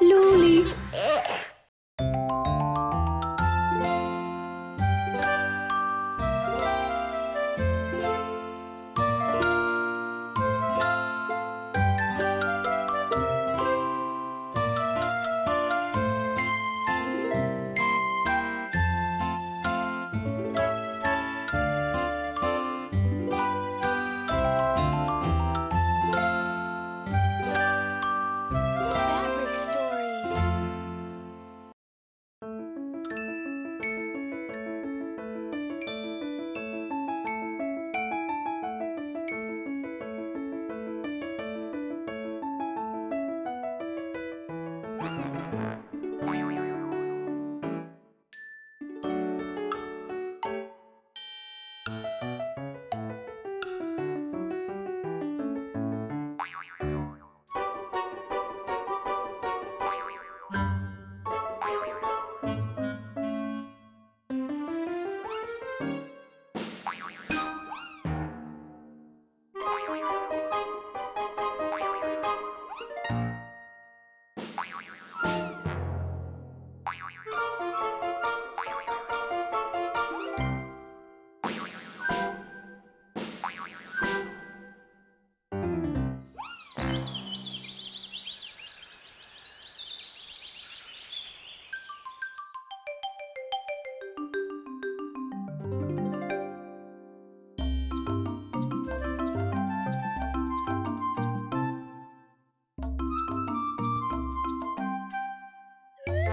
Luli. Música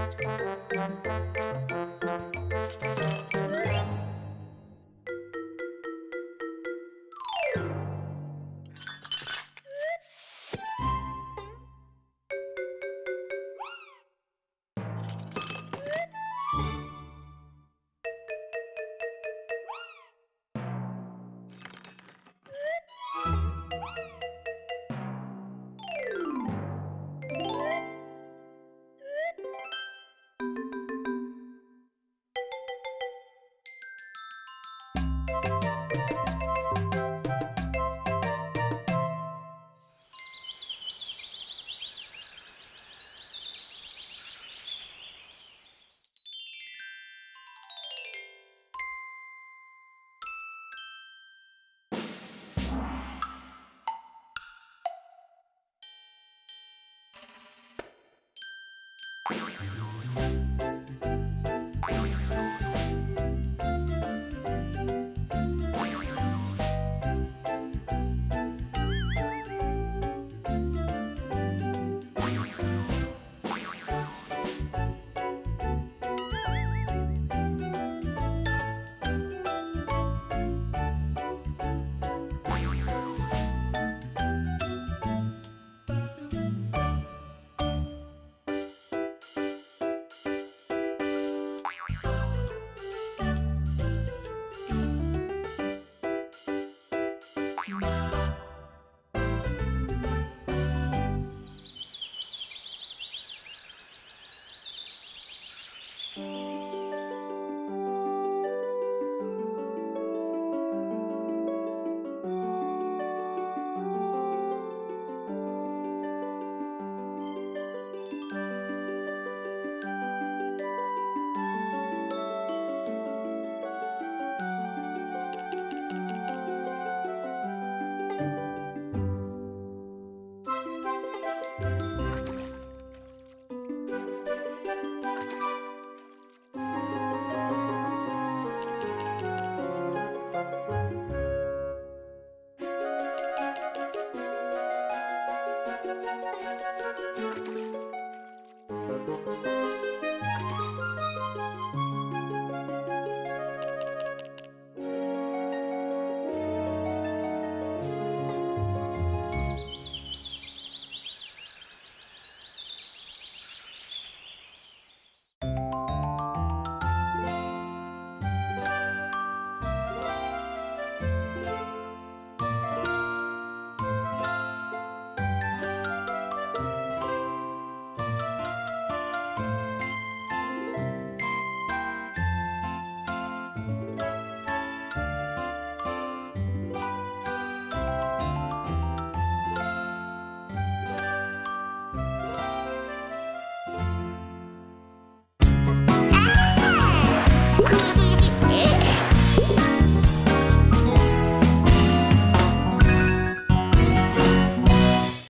Thank you. you